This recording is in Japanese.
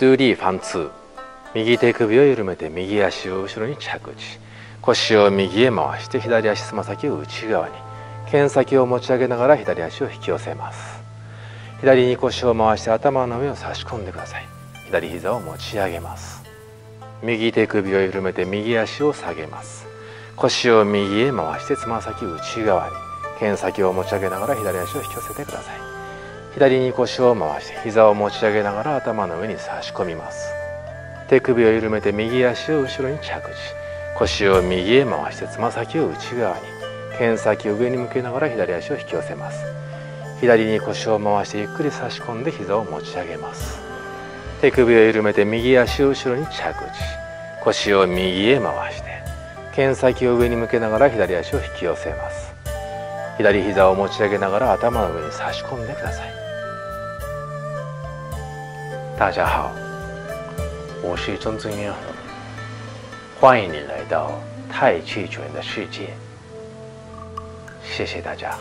独立反刺 右手首を緩めて右足を後ろに着地腰を右へ回して左足つま先を内側に剣先を持ち上げながら左足を引き寄せます左に腰を回して頭の上を差し込んでください左膝を持ち上げます右手首を緩めて右足を下げます腰を右へ回してつま先内側に剣先を持ち上げながら左足を引き寄せてください。左に腰を回して膝を持ち上げながら頭の上に差し込みます。手首を緩めて右足を後ろに着地。腰を右へ回してつま先を内側に。剣先を上に向けながら左足を引き寄せます。左に腰を回してゆっくり差し込んで膝を持ち上げます。手首を緩めて右足を後ろに着地。腰を右へ回して剣先を上に向けながら左足を引き寄せます。左膝を持ち上げながら頭の上に差し込んでください。大家好。我是曾曾渊欢迎你来到太极拳的世界。谢谢大家。